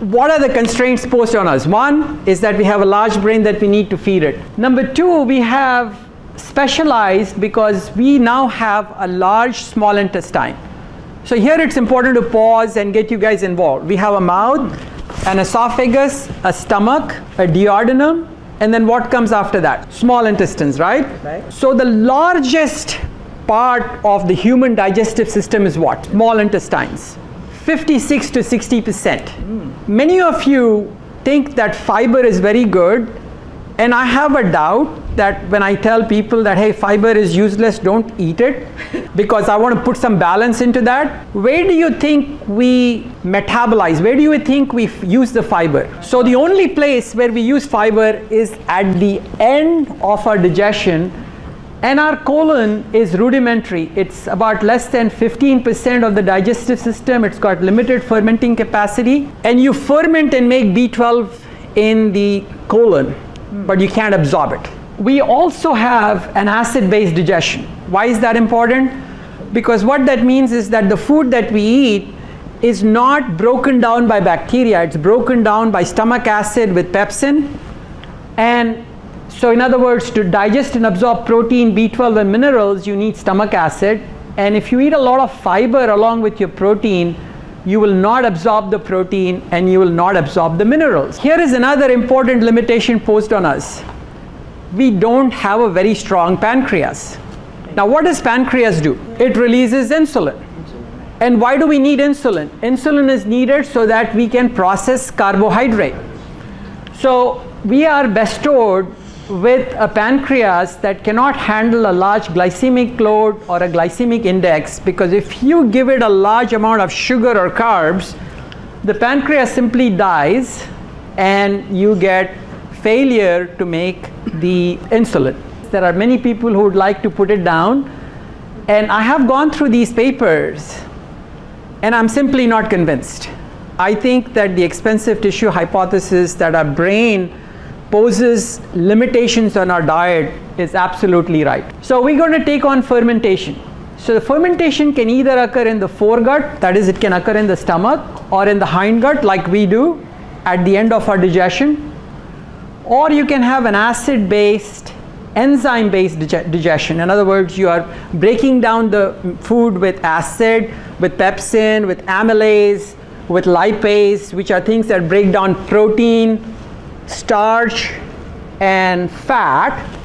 what are the constraints posed on us? One is that we have a large brain that we need to feed it. Number two, we have specialized because we now have a large small intestine. So here it's important to pause and get you guys involved. We have a mouth, an esophagus, a stomach, a duodenum, and then what comes after that? Small intestines, right? Right. So the largest part of the human digestive system is what? Small intestines. 56 to 60 percent. Many of you think that fiber is very good, and I have a doubt that when I tell people that hey, fiber is useless, don't eat it, because I want to put some balance into that. Where do you think we metabolize? Where do you think we use the fiber? So the only place where we use fiber is at the end of our digestion and our colon is rudimentary. It's about less than 15% of the digestive system. It's got limited fermenting capacity. And you ferment and make B12 in the colon, hmm. but you can't absorb it. We also have an acid based digestion. Why is that important? Because what that means is that the food that we eat is not broken down by bacteria, it's broken down by stomach acid with pepsin. And so, in other words, to digest and absorb protein, B12, and minerals, you need stomach acid. And if you eat a lot of fiber along with your protein, you will not absorb the protein and you will not absorb the minerals. Here is another important limitation posed on us. We don't have a very strong pancreas. Now, what does pancreas do? It releases insulin. And why do we need insulin? Insulin is needed so that we can process carbohydrate. So we are bestowed with a pancreas that cannot handle a large glycemic load or a glycemic index because if you give it a large amount of sugar or carbs, the pancreas simply dies and you get failure to make the insulin. There are many people who would like to put it down and I have gone through these papers and I'm simply not convinced. I think that the expensive tissue hypothesis that our brain poses limitations on our diet is absolutely right. So we're going to take on fermentation. So the fermentation can either occur in the foregut, that is, it can occur in the stomach, or in the hindgut, like we do at the end of our digestion, or you can have an acid based enzyme based digestion. In other words, you are breaking down the food with acid, with pepsin, with amylase, with lipase, which are things that break down protein, starch, and fat.